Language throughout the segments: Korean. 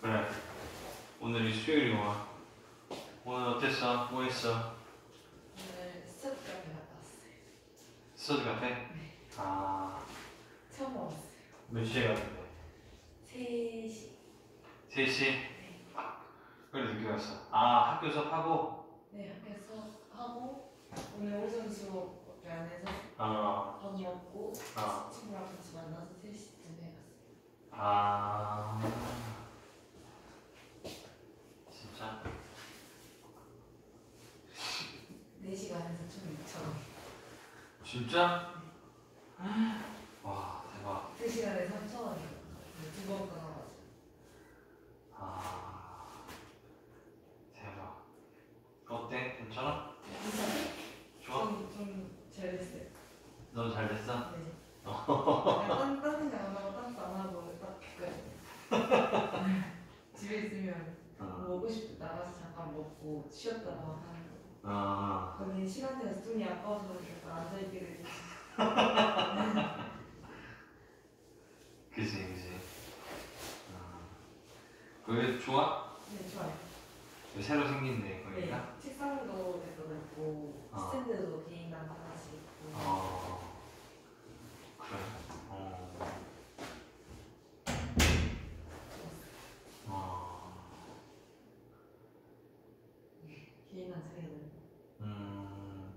그래. 오늘이 수요일이구나. 오늘 어땠어? 뭐 했어? 오늘 스타트까지 갔다 왔어요. 스터디 카페? 아, 처음 와봤어요. 몇 시에 갔는데? 3시. 3시? 그래, 늦게 갔어. 아, 학교 수업하고? 네, 학교에서 하고 오늘 오전 수업 안에서 어, 밥 먹고 어. 친구랑 같이 만나서 3시쯤에 갔어요. 아. 진짜? 4시간에서 총 6,000원. 진짜? 와, 대박. 3시간에 3,000원이요. 두번 끊어가지고. 아, 대박. 어때? 괜찮아? 좋아? 좀, 좀잘 됐어요. 넌잘 됐어? 네. 약간 딴 생각 안 하고 딴거 안 하고 딱 그거예요. 집에 있으면 어. 뭐 먹고 싶을 때 나가서 잠깐 먹고 쉬었다가 하는 거. 아, 거기 시간대가 돈이 아까워서 약간 앉아있게 되지. 그지, 그지. 아. 그게 좋아? 네, 좋아요. 새로 생긴데, 거기가? 네, 책상도 돼서 넓고 어. 스탠드도 개인당 하나씩 있고 어, 그래. 어, 어, 개인당 차이는 음,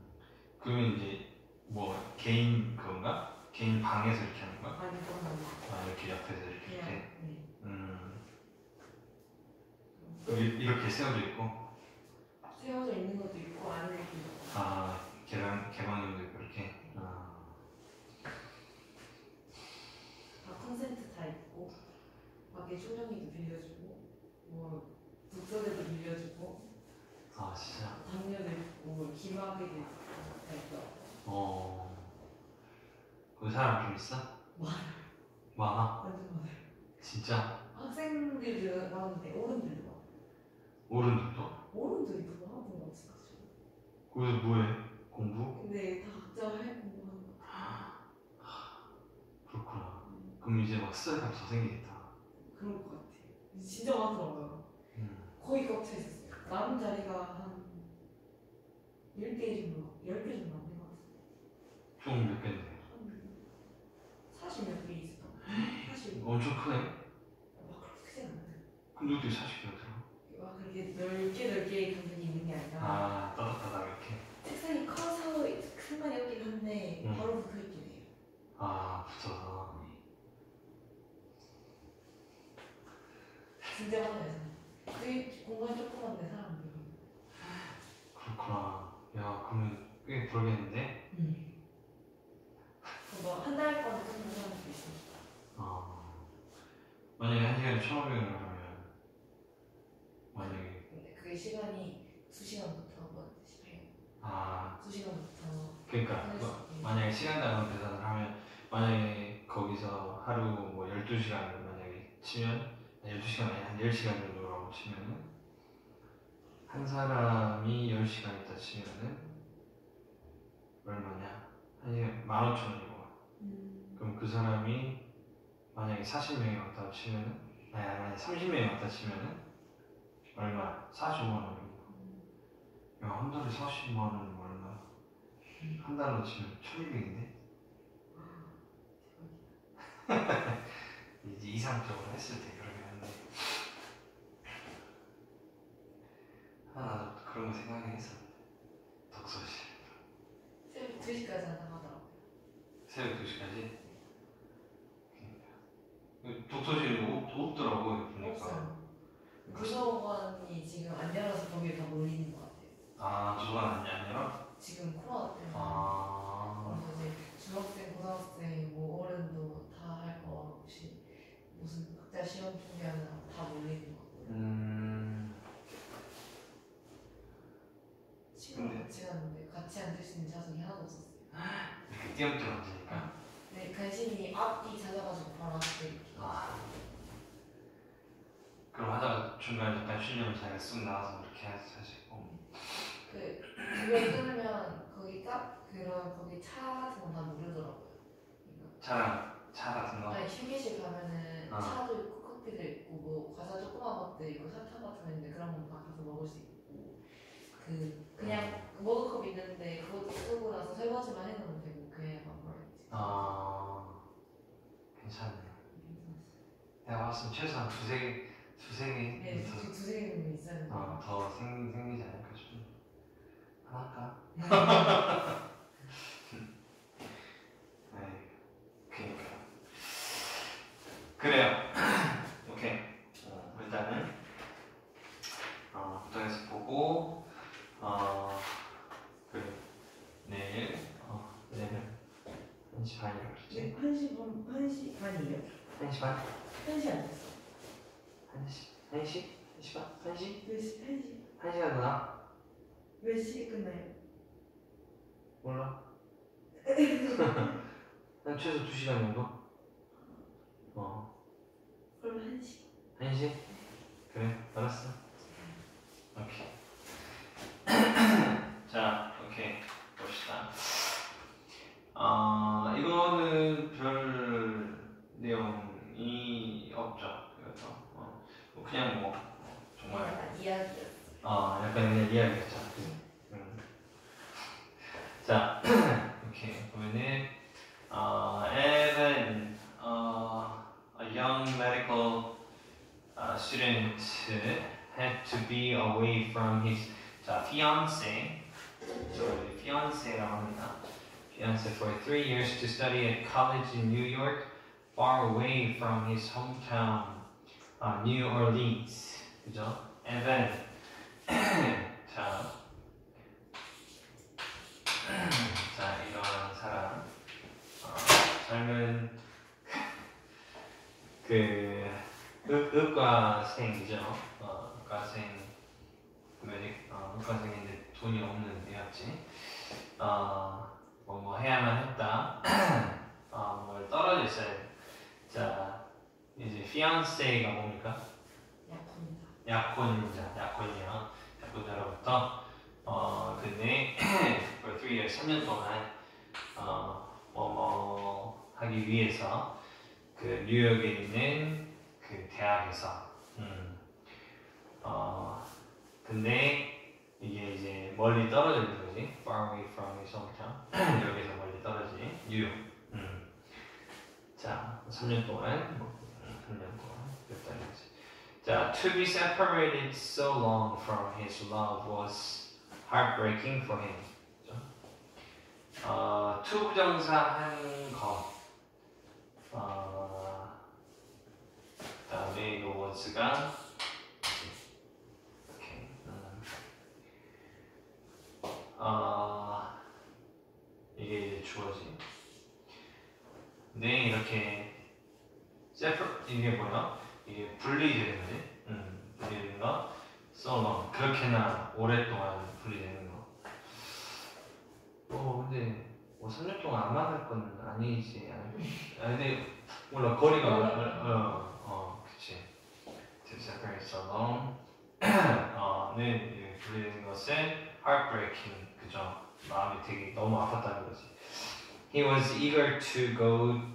그러면 이제 뭐 개인 그건가? 개인 방에서 이렇게 하는 거야? 많이 보는 아, 이렇게 옆에서 이렇게 그냥 이렇게? 네. 음, 이- 이렇게 세워져 있고, 세워져 있는 것도 있고 아닌 것도 있고 아, 개방, 개방형도 있고, 이렇게. 아, 다 컨센트 다 있고 밖에 충전기도 빌려주고 뭐 북서대도 빌려주고 아, 진짜. 담요도 있고 기마개도 있고 다 있더라고요. 어, 그 사람 좀 있어? 많아요. 많아? 완전 많아요. 진짜? 학생들도 많은데 어른들도 많아요. 어른들도? 어른들이 더 많은 것 같아요. 거기서 뭐해? 공부? 근데 다 각자 할 공부하는 거 그렇구나. 그럼 이제 막 스트레스가 더 생기겠다. 그런 것 같아요. 진짜 많더라고요. 음. 거의 꽉차 있었어요. 남은 자리가 한 10개 정도, 10개 정도 안 된 것 같아요. 총몇 개인데? 한 40몇 개 있었던 것 같아요. 40. 엄청 크네? 막 그렇게 크지 않아요. 근데 어떻게 40개가 들어? 막 그렇게 넓게 넓게 간격이 있는 게 아니라 아, 따닥따닥 이렇게. 책상이 커서 승관이 없긴 한데 음. 바로 붙어 있긴 해요. 아, 붙어서. 진짜 많아요. 그 공간 조그만데 사람들이. 그렇구나. 야, 그러면 꽤 그러겠는데? 음. 뭐한 달 동안 끊는 사람도 있어. 아. 만약에 한 시간에 1,500원을 하면, 만약에, 근데 그게 시간이 2시간부터 뭐 해요. 아, 2시간부터 그러니까, 뭐, 만약에 시간당 계산을 하면, 만약에 거기서 하루 뭐 12시간을 만약에 치면, 12시간 아니 한 10시간 정도라고 치면은, 한 사람이 10시간 있다 치면은, 얼마냐? 한 시간 15,000원이고, 음. 그럼 그 사람이 만약에 40명이 왔다 치면은, 아니, 아니, 30명이 왔다 치면은, 얼마? 45만 원이고. 야, 한 달에 40만 원이면 얼마? 한 달로 치면 1200인데? 이제 이상적으로 했을 때 그러긴 한데. 아, 나도 그런 거 했어. 독서실. 새벽 2시까지 한다고 하더라고요. 새벽 2시까지? 독서실이 없, 없더라고, 보니까. 도서관이 지금 안 열어서 거기에 다 몰리는 것 같아요. 아, 도서관 아니, 아니라? 지금 코로나 때문에. 아. 그래서 이제 중학생, 고등학생, 뭐 어른도 다 할 거 없이 무슨 각자 시험 준비하느라 다 몰리는 것 같고요. 음. 친구랑 근데- 같이 갔는데 같이 앉을 수 있는 좌석이 하나도 없었어요. 이렇게 띄엄띄엄 앉으니까. 네, 간신히 앞이 잦아가지고 바로 앞에 이렇게. 아. 중간에 잠깐 쉬려면 자기가 쑥 나와서 그렇게 하시고 그 그걸 끊으면 거기 딱 그런 거기 차 같은 건다 무료더라고요. 그러니까 차랑 차 같은 거? 아니 휴게실 가면은 어. 차도 있고 커피도 있고 뭐 과자 조그만 것도 있고 사탕 같은 거 있는데 그런 건다 가서 먹을 수 있고. 그 그냥 머그컵 있는데 그것도 쓰고 나서 설거지만 해놓으면 되고 그냥 먹어야지. 아 괜찮네요. 내가 봤을 때 최소한 두세 개 두세 네, 개 두- 두세 개는 돼요. 어, 더 생, 생기지 않을까 싶은데 하나 할까? 네 그니까 그래요 오케이 어, 일단은 어, 부탁해서 보고 어 그래 내일 어 내일 1시 반이라고 그랬지? 네, 1시 반, 1시 반이에요? 1시 반? 1시 안 됐어. 1시? 1시? 1시 반? 1시? 몇 시? 1시? 1시간 나? 몇 시에 끝나요? 몰라 난 최소 2시간 정도? 어 그럼 1시. 1시? 그래 알았어 오케이 자 오케이 봅시다 어 이거는 별 내용이 없죠 그래서 어, 뭐 그냥 뭐 정말 약간 이야기였어. 어, 약간 그냥 이야기했죠. 음. 자, 이렇게 보면은 어, Evan, 어, a young medical uh, student had to be away from his 자, fiance, sorry, fiance라고 합니다. Fiance for three years to study at college in New York, far away from his hometown, uh, New Orleans. 그죠? Evan. 자, 자 이런 사람 어, 삶은 그 의, 의과생이죠. 어, 의과생 메딕 어, 의과생인데 돈이 없는 애였지. 어, 뭐, 뭐 해야만 했다. 어, 뭘 떨어져 있어야 돼. 자, 이제 fiance가 뭡니까? 약혼이다. 약혼자, 약혼이요. 약혼자로부터 어 근데 for three years 3년 동안 어 뭐 뭐 하기 위해서 그 뉴욕에 있는 그 대학에서 음 어 근데 이게 이제 멀리 떨어져 있는 거지 far away from his hometown 여기서 멀리 떨어진 뉴욕 음. 자 3년 동안 뭐 3년 동안 됐다는 거지 자, to be separated so long from his love was heartbreaking for him. 그죠? 어, to 부정사 한 것. 어, 그다음에 이 was가 네, 이렇게 separate 이게 뭐야? 이게 분리되는 거지. 음, 분리되는 거. long. 그렇게나 오랫동안 분리되는 거. 어, 근데 뭐 3년 동안 안 만날 건 아니지. 아니, 아니, 근데 몰라 거리가 어, 어, 어 그치. To separate so long. 어는 이제 분리되는 것은 heartbreaking. 그죠? 마음이 되게 너무 아팠다는 거지. He was eager to go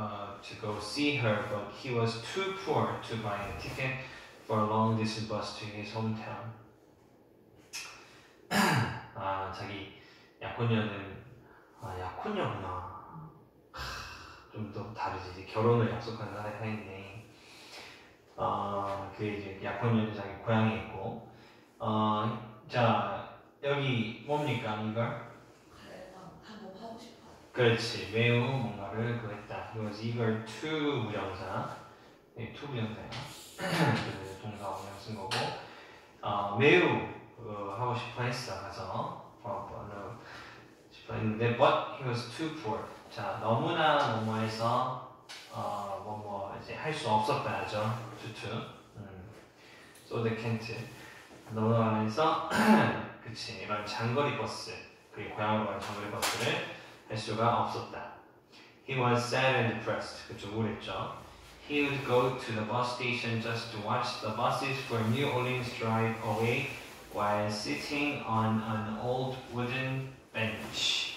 uh, to go see her, but he was too poor to buy a ticket for a long distance bus to his hometown. 아 자기 약혼녀는 아 약혼녀구나. 좀 더 다르지 이제 결혼을 약속한 사이인데 어 그 이제 약혼녀는 자기 고향에 있고 어 자 여기 뭡니까 이걸? 가래랑 한번 하고 싶어. 그렇지 매우 뭔가를. He was eager to 부정사 네, to 부정사야. 그래서 동사 원형 쓴 거고 어, 매우 어, 하고 싶어 했어 가서 어, 뭐, 싶어 했는데 but he was too poor. 자 너무나 뭐뭐해서 어, 뭐뭐 이제 할 수 없었다죠. to to. 음. So they can't. 해서 그치 이런 장거리 버스 그리고 고향으로 가는 장거리 버스를 할 수가 없었다. He was sad and depressed. 그쵸 우울했죠. he would go to the bus station just to watch the buses for New Orleans drive away while sitting on an old wooden bench.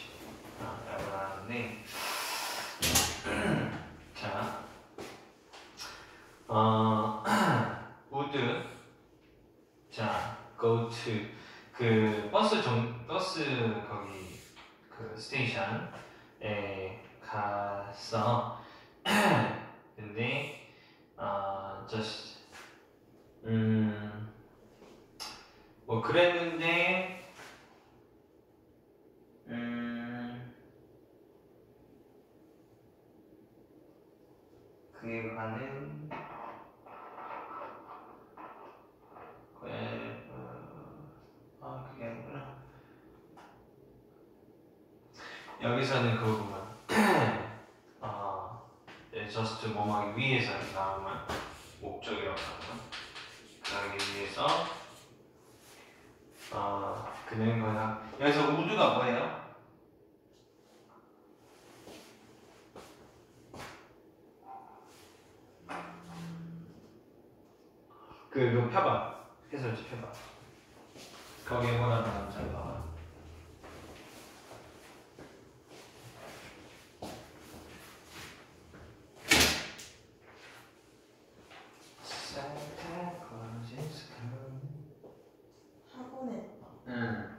아, 라고 나왔는데, 자, 어, would, 자, go to, 그 버스 정, 버스 거기 그 스테이션에 가서 근데 아 just 음뭐 그랬는데 음 그게 가는 왜, 어, 아 그게 아니구나 여기서는 그거구만. 아 네, 저스트 뭐막 위에서 나오면 목적이라고 하면 그러기 위해서 아 그는 거야 여기서 우드가 뭐예요? 그, 그 펴봐. 해설지 펴봐. 거기에 나오는지 봐봐 Santa Claus is coming. 학원에 응.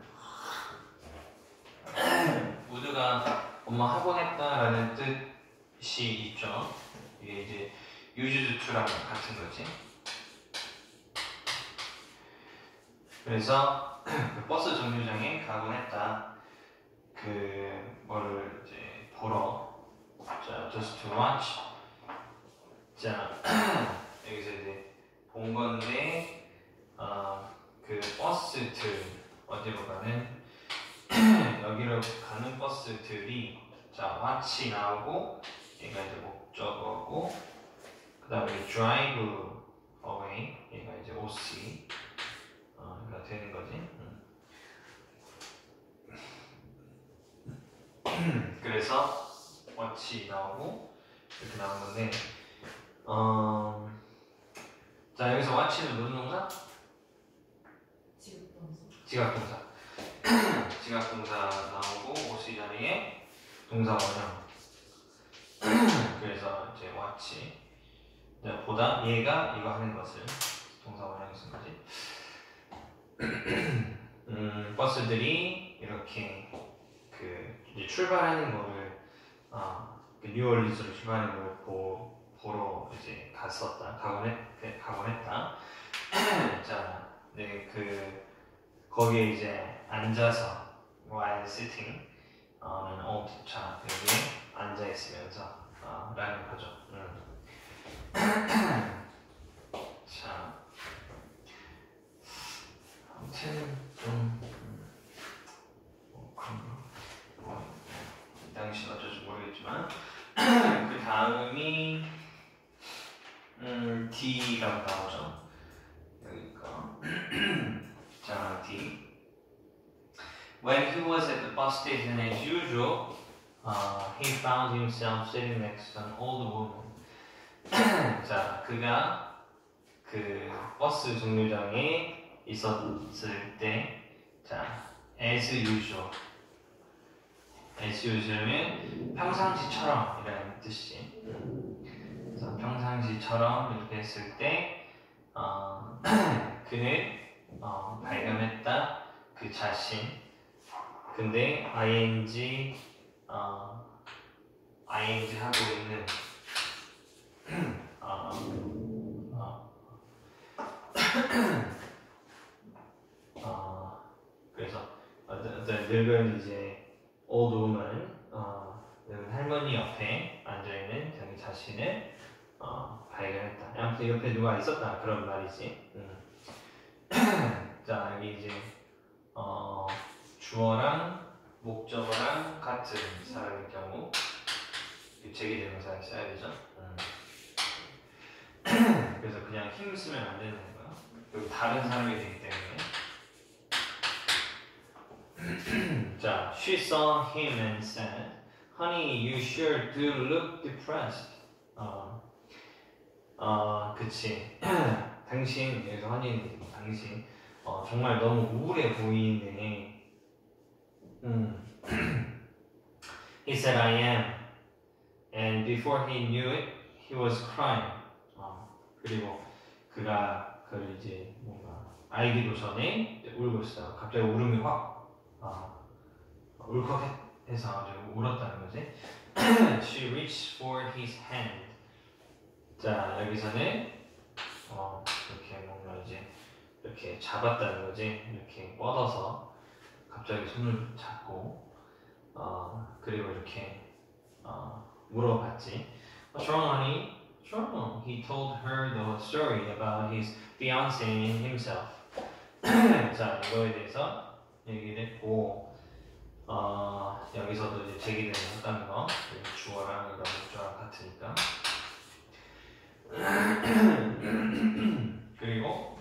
우드가 엄마 학원했다라는 뜻이 있죠. 이게 이제 유즈드투랑 같은 거지. 그래서 그 버스 정류장에 가곤 했다. 그 뭐를 이제 보러. 자, just to watch. 자, 여기서 이제 본 건데, 어, 그 버스들 어디로 가는 여기로 가는 버스들이 자 watch 나오고 얘가 이제 목적어고 그 다음에 drive away 얘가 이제 OC 되는 거지. 음. 그래서 watch 나오고 이렇게 나온 건데 어, 자 여기서 watch는 무슨 동사? 지각동사. 지각동사 나오고 OC 자리에 동사 원형. 그래서 이제. 이제 보다 얘가 이거 하는 것을 동사 원형이 쓴 거지. 음, 버스들이 이렇게 그 이제 출발하는 거를 아, 그 뉴올리스로 출발하는 걸 보, 보러 이제 갔었다. 가곤 했, 그, 가곤 했다. 자, 네, 그 거기에 이제 앉아서 while sitting on an 여기 앉아 있으면서 어, 라는 거죠. 음. 자, 아무튼 좀 음, 뭐 그런 거. 뭐, 이 당시 어쩔지 모르겠지만 그 다음이 음, D라고 나오죠. 여기가 자, D. When he was at the bus station as usual, uh, he found himself sitting next to an old woman. 자, 그가 그 버스 정류장에 있었을 때, 자, as usual. as usual은 평상시처럼 이라는 뜻이. 그래서 평상시처럼 이렇게 했을 때, 어, 그는 어, 발견했다 그 자신. 근데 ing 어, ing 하고 있는 어, 어, 어, 그래서 어떤 늙은 이제 old woman 어, 늙은 할머니 옆에 앉아 있는 자기 자신을 어, 발견했다. 아무튼 옆에 누가 있었다 그런 말이지. 음. 자 여기 이제 어, 주어랑 목적어랑 같은 사람일 경우 제기대명사를 써야 되죠. 음. 그래서 그냥 힘 쓰면 안 되는 거야. 여기 다른 사람이 되기 때문에. 자, she saw him and said, "Honey, you sure do look depressed." 어, 어, 그치. 당신, 여기서 환희는 당신, 어, 정말 너무 우울해 보이네. 음. he said, I am. And before he knew it, he was crying. 어, 그리고 그가 그걸 이제 뭔가 알기도 전에 울고 있어요. 갑자기 울음이 확, 어, 울컥해서 아주 울었다는 거지. She reached for his hand. 자 여기서는 어 이렇게 뭔가 이제 이렇게 잡았다는 거지 이렇게 뻗어서 갑자기 손을 잡고 어 그리고 이렇게 어 물어봤지 What's wrong, honey? What's wrong? He told her the story about his fiance and himself. 자 이거에 대해서 얘기를 했고 어 여기서도 이제 제기되는 했다는 거 주어랑 이거 목조랑 같으니까 그리고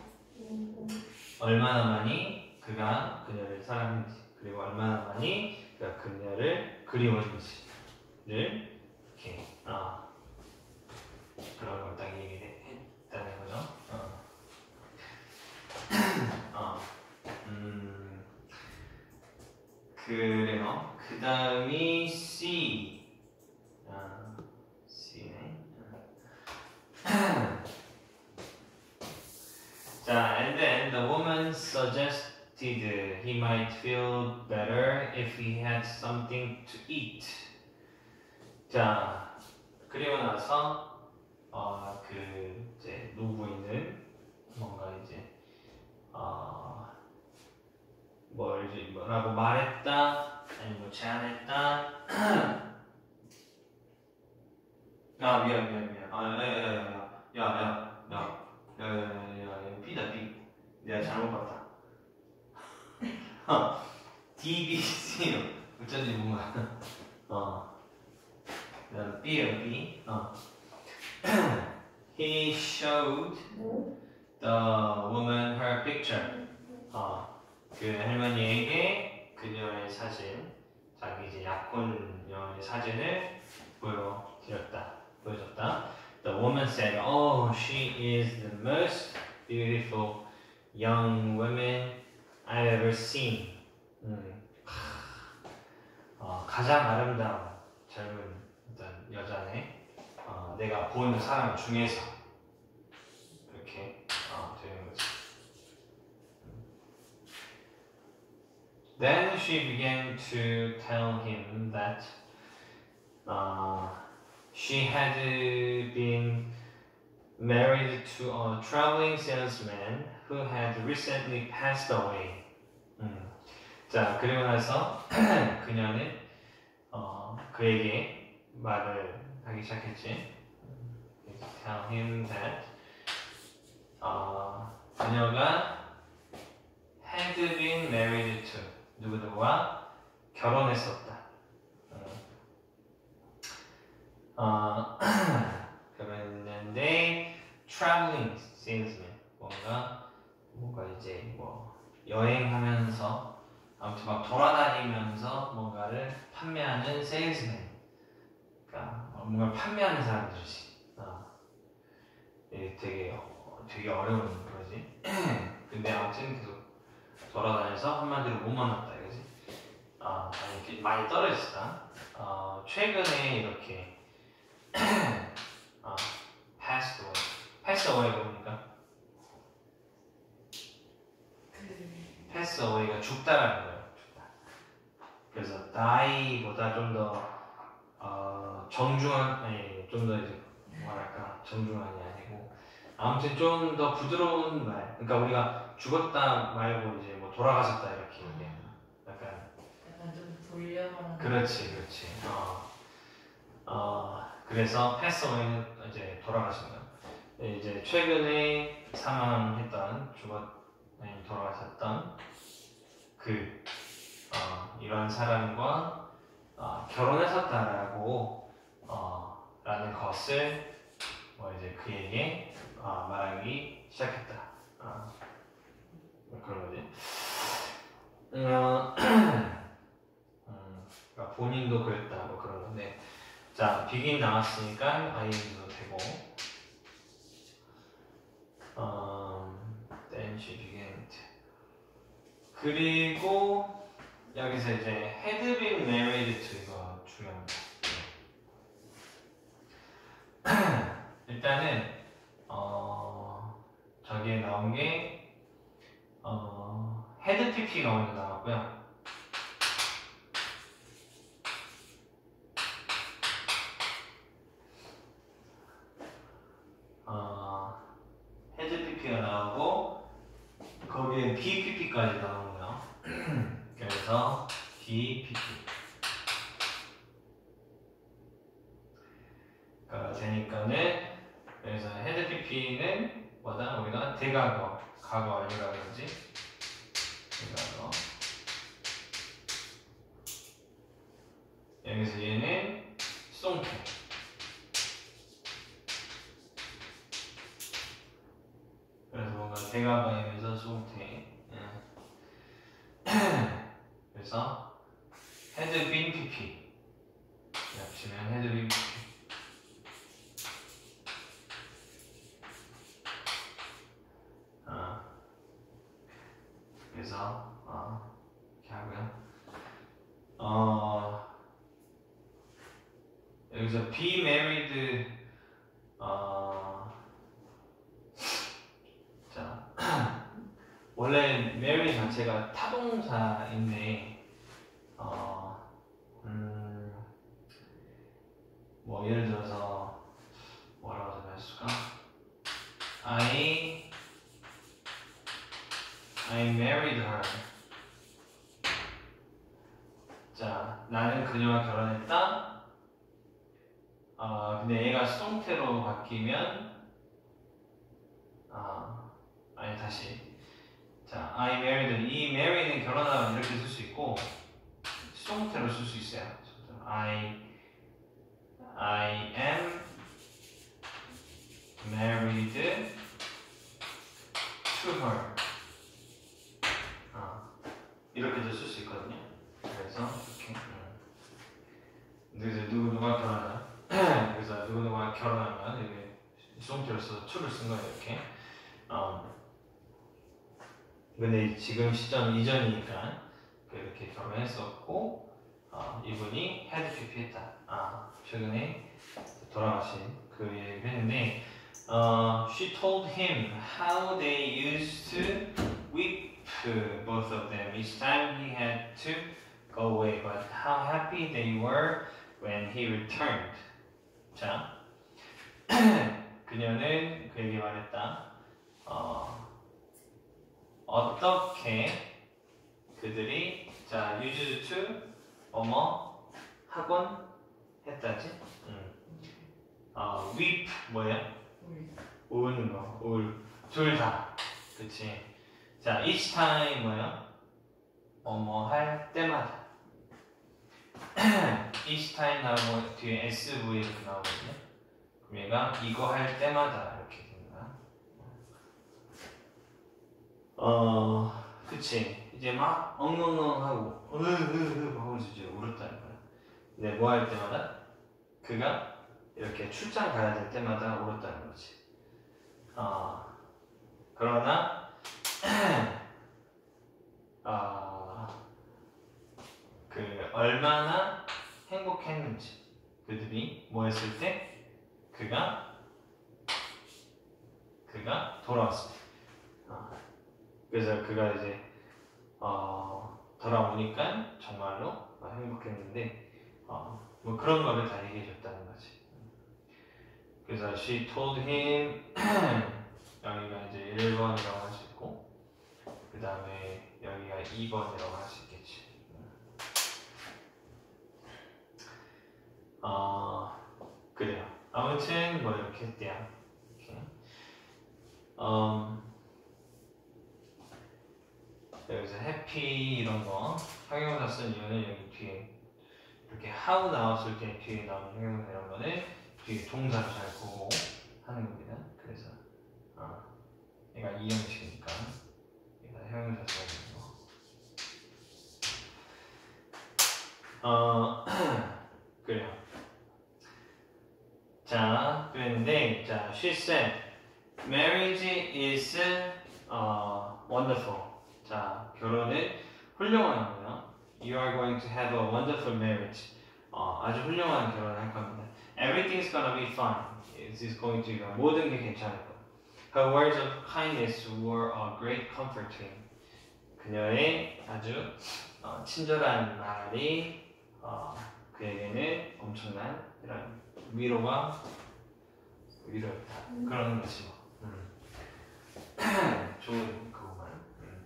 얼마나 많이 그가 그녀를 사랑했는지 그리고 얼마나 많이 그가 그녀를 그리웠는지를 이렇게 어, 그런 걸딱 얘기했다는 거죠. 어. 어. 음, 그래요. 그 다음이 C. 아, C네. 자, and then the woman suggested he might feel better if he had something to eat. 자, 그리고 나서 어, 그 이제 누구있는 뭔가 이제 어, 뭘 이제 뭐라고 말했다, 아니 뭐 제안했다. 아 미안 미안 미안. 아 야야야야야야야야. 야야야야 B다 B 내가 잘못 봤다. 어, DBC 어쩐지 뭔가. 어. 그다음 B요 B 어. He showed the woman her picture. 어 그 할머니에게 그녀의 사진 자기 이제 약혼녀의 사진을 보여드렸다 보여줬다 The woman said, "Oh, she is the most beautiful young woman I've ever seen." 음, 어, 가장 아름다운 젊은 어떤 여자네. 어, 내가 본 사람 중에서 Then she began to tell him that. Uh, she had uh, been married to a traveling salesman who had recently passed away. 음. 자, 그리고 나서 그녀는 어, 그에게 말을 하기 시작했지. Tell him that 어, 그녀가 had been married to 누구누구와 결혼했었다. 어, 그랬는데 traveling salesman 뭔가 뭔가 이제 뭐 여행하면서 아무튼 막 돌아다니면서 뭔가를 판매하는 salesman 그러니까 뭔가 판매하는 사람들이지 어. 이게 되게 어, 되게 어려운 거지 근데 아무튼 계속 돌아다녀서 한마디로 못 만났다 어, 아니 많이 떨어졌다 어, 최근에 이렇게 아, passed away. pass away 뭡니까? 그 pass away가 죽다라는 거예요. 죽다. 그래서 die보다 좀더 어, 정중한 아니 좀 더 이제 뭐랄까 정중한이 아니고 아무튼 좀 더 부드러운 말. 그러니까 우리가 죽었다 말고 이제 뭐 돌아가셨다 이렇게 얘기해. 약간 약간 좀 돌려하는 그렇지, 그렇지. 어, 어, 그래서 패스웨이는 이제 돌아가신 거예요. 네, 이제 최근에 사망했던 죽었 아니 돌아가셨던 그 어, 이런 사람과 어, 결혼했었다라고 어, 라는 것을 뭐 이제 그에게 어, 말하기 시작했다. 어, 뭐 그런 거지. 어, 음, 그러니까 본인도 그랬다 뭐 그런 건데. 자 begin 나왔으니까 아이엠도 되고. um, then 그리고 여기서 이제 had been married to 이거 중요합니다 일단은 어, 저기에 나온 게 어, 헤드 PP가 먼저 나왔고요. 거기에 BPP까지 나오고요. 그래서 BPP. 가 되니까는 그래서 had PP는 뭐다? 우리가 대과거 과거 그러지? 대과거 여기서 얘는 수동태. 그래서 뭔가 대과거이면서 수동태 예. 그래서 had been PP 합치면 헤드 빈 PP 어. 그래서 어, 이렇게 하고요. 어, 여기서 be married 어, 자 원래 marry 자체가 타동사인데 어, 음, 뭐 예를 들어서 뭐라고 설명했을까? I I married her. 자, 나는 그녀와 결혼했다. 아, 근데 얘가 수동태로 바뀌면, 아, 아니 다시. 자, I married. 이 marry는 결혼하다 이렇게 쓸 수 있고, 수동태로 쓸 수 있어요. I I am married to her. 아, 이렇게도 쓸 수 있거든요. 그래서 이렇게. 음. 근데 누구 누가 결혼하나? 그래서 누구 누가 결혼하면 이게 써서 to를 쓴 거예요 이렇게. 어. 근데 지금 시점 이전이니까 이렇게 결혼했었고 어, 이분이 헤드 PP했다. 아 최근에 돌아가신 그 얘기를 했는데 어, she told him how they used to weep both of them each time he had to go away, but how happy they were when he returned. 자, 그녀는 그에게 말했다. 어, 어떻게 그들이 자 used to 어머 하곤 했다지? 음. 어, weep 뭐야? 우리 우는 거, 울, 둘 다, 그치? 자, each time 뭐야? 뭐뭐 할 때마다. Each time 나오고 뒤에 SV 이렇게 나오거든요. 그럼 얘가 이거 할 때마다 이렇게 된다. 어, 그치? 이제 막 엉엉엉 하고 으으으 하고 이제 울었다는 거야. 근데 뭐 할 때마다? 그가 이렇게 출장 가야 될 때마다 울었다는 거지. 어, 그러나 어, 그 얼마나 행복했는지. 그들이 뭐 했을 때 그가 그가 돌아왔을 때 어, 그래서 그가 이제 어, 돌아오니까 정말로 행복했는데 어, 뭐 그런 거를 다 얘기해 줬다는 거지. 그래서 she told him 여기가 이제 1번이라고 할 수 있고 그 다음에 여기가 2번이라고 할 수 있겠지 어 그래요 아무튼 뭐 이렇게 했대요 이렇게. 음, 여기서 해피 이런 거 형용사 쓴 이유는 여기 뒤에 이렇게 how 나왔을 때 뒤에 나오는 형용사 이런 거는 뒤에 동사를 잘 보고 하는 겁니다. 그래서 아, 얘가 이 형식이니까 얘가 형용사 써야 되는 거. 어 그래요. 자 그랬는데 자 she said marriage is uh, wonderful. 자, 결혼은 훌륭한 거예요. You are going to have a wonderful marriage. 어, 아주 훌륭한 결혼을 할 겁니다. Everything's gonna be fine. It is going to be. 모든 게 괜찮을 거예요. Her words of kindness were a great comfort to him. 그녀의 아주 어, 친절한 말이 어, 그에게는 엄청난 이런 위로가 위로였다. 그런 거지 뭐. 음. 좋은 그거만. 음.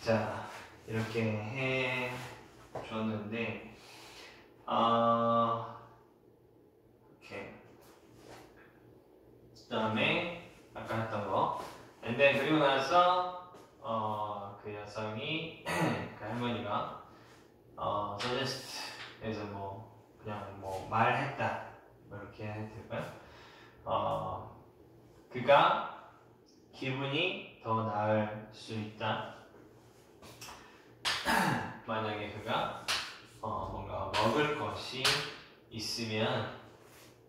자 이렇게 해 줬는데 어, 이렇게 그 다음에 아까 했던 거. and then 그리고 나서 어, 그 여성이 그 할머니가 어, 그래서 뭐 그냥 뭐 말했다 뭐 이렇게 해도 될까요? 어, 그가 기분이 더 나을 수 있다. 만약에 그가 어, 뭔가 먹을 것이 있으면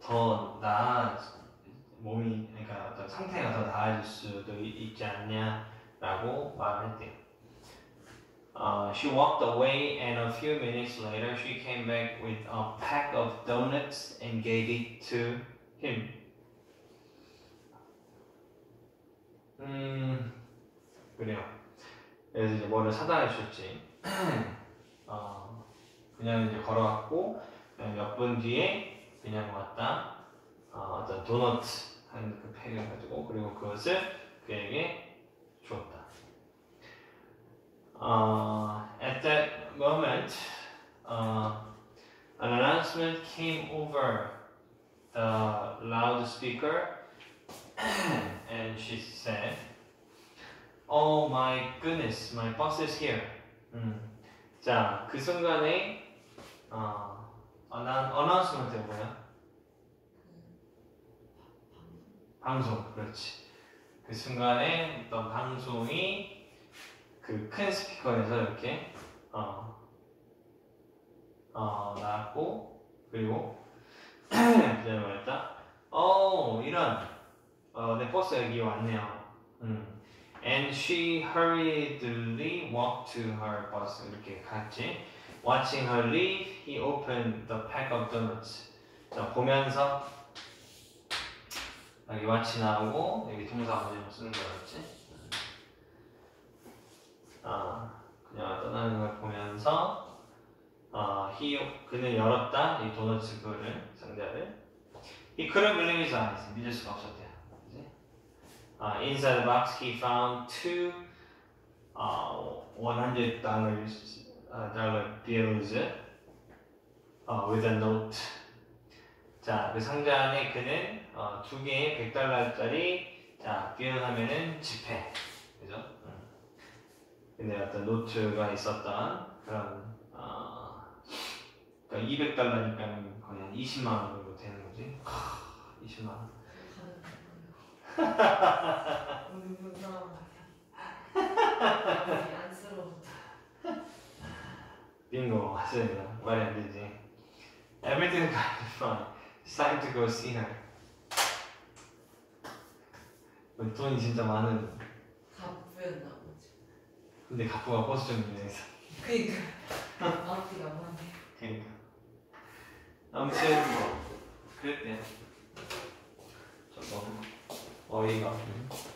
더 나아 몸이 그러니까 어떤 상태가 더 나아질 수도 이- 있지 않냐라고 말을 했대요. Uh, she walked away, and a few minutes later, she came back with a pack of donuts and gave it to him. 음, 그래요. 그래서 이제 뭐를 사다 주셨지. 어, 그냥 이제 걸어갔고, 몇 분 뒤에 그냥 왔다. 어, 어떤 도넛 한그 팩을 가지고, 그리고 그것을 그에게 주었다. Uh, at that moment, uh, an announcement came over the loudspeaker, and she said, "Oh my goodness, my boss is here." 음. 자, 그 순간에 어, 어나, 어나운스먼트 뭐야? 방송, 그렇지. 그 순간에 어떤 방송이 그 큰 스피커에서 이렇게 어, 어, 나왔고 그리고 그다음에 말했다. 어 이런 어, 내 버스 여기 왔네요. 음. And she hurriedly walked to her bus 이렇게 갔지. Watching her leave, he opened the pack of donuts. 자 보면서 여기 watch 나오고 여기 동사 원형 쓰는 거였지. 아, 그냥 떠나는 걸 보면서 어, he, 그는 열었다 이 도넛 그거를 상자를 couldn't believe his eyes 믿을 수가 없었대요 그지? 아, inside the box he found two uh, 100 dollars uh, dollar bills uh, with a note 자, 그 상자 안에 그는 어, 두 개의 100달러짜리 자, 비ll 하면은 지폐? 음. 근데 어떤 노트가 있었던 그런 어, 그러니까 200달러니까 거의 한 20만 원 정도 되는 거지. 하, 20만 원. 빙고 맞습니다. 말이 안 되지. Everything got fun. It's time to go see her. 뭐 돈이 진짜 많은. 가부였나. 근데 가프가 버스 좀 유명해서. 그니까 안 맞네. 그러니까. 아무튼 뭐 그랬대요. 조금 어이가 없는.